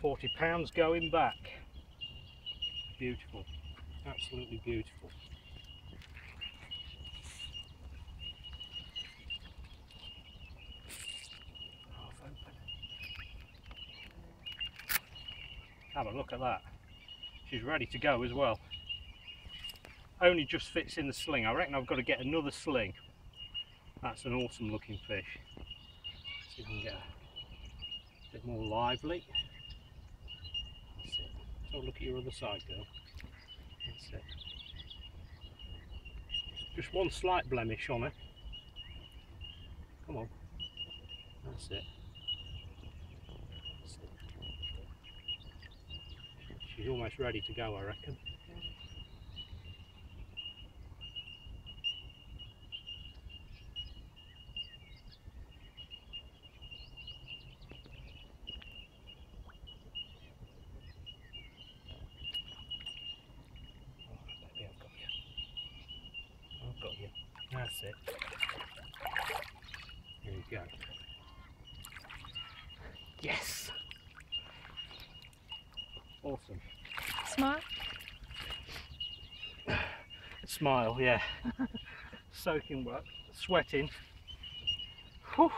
40 pounds going back. Beautiful, absolutely beautiful. Have a look at that. She's ready to go as well. Only just fits in the sling. I reckon I've got to get another sling. That's an awesome looking fish. See if we can get a bit more lively. Look at your other side, girl. That's it. Just one slight blemish on her. Come on. That's it. That's it. She's almost ready to go, I reckon. Oh, baby, I've got you. I've got you. That's it. There you go. Yes! Awesome. Smile. Smile, yeah. Soaking wet, sweating. Whew.